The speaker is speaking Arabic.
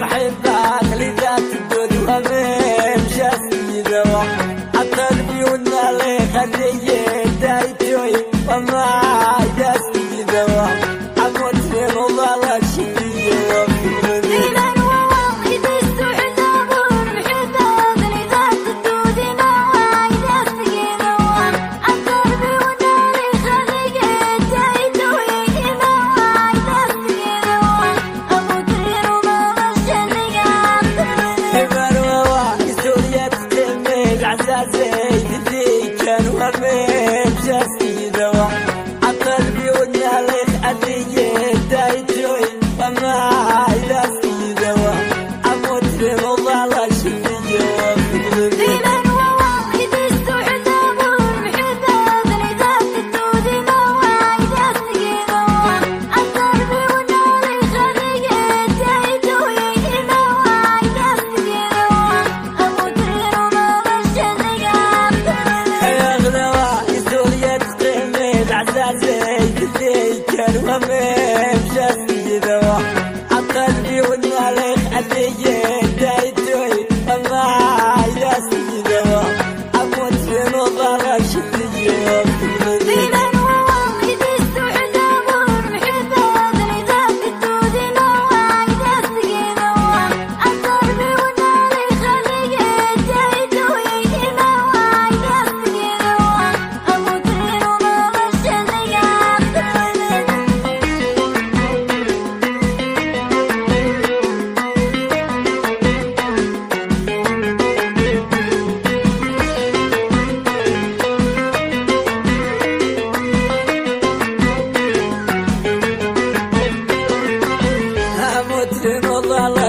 محبك لذات الدود وهمم شافي دوا حتى البيوتنا اللي خليت دايتوي وما جاسي دوا wrong Allah Hasretin olalı